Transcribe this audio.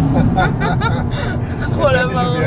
חולה ברור.